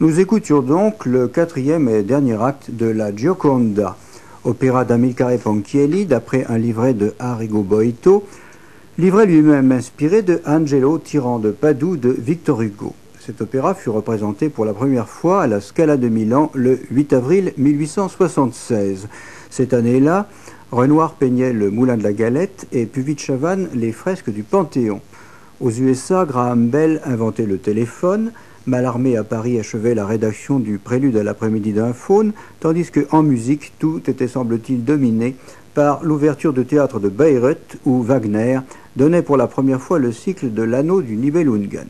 Nous écoutions donc le quatrième et dernier acte de la Gioconda, opéra d'Amilcare Ponchielli d'après un livret de Arrigo Boito, livret lui-même inspiré de Angelo Tyran de Padoue de Victor Hugo. Cet opéra fut représenté pour la première fois à la Scala de Milan le 8 avril 1876. Cette année-là, Renoir peignait le Moulin de la Galette et Puvis Chavannes les fresques du Panthéon. Aux USA, Graham Bell inventait le téléphone, Mallarmé à Paris achevait la rédaction du prélude à l'après-midi d'un faune, tandis qu'en musique, tout était semble-t-il dominé par l'ouverture de théâtre de Bayreuth où Wagner donnait pour la première fois le cycle de l'anneau du Nibelungen.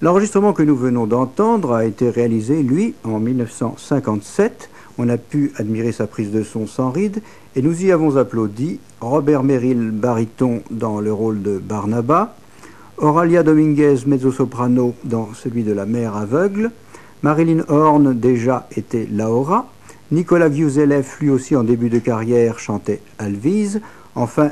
L'enregistrement que nous venons d'entendre a été réalisé, lui, en 1957. On a pu admirer sa prise de son sans ride et nous y avons applaudi Robert Merrill, baryton, dans le rôle de Barnaba, Auralia Dominguez, mezzo-soprano, dans celui de la mère aveugle, Marilyn Horn, déjà était Laura, Nicolas Giuselef, lui aussi en début de carrière, chantait Alvise, enfin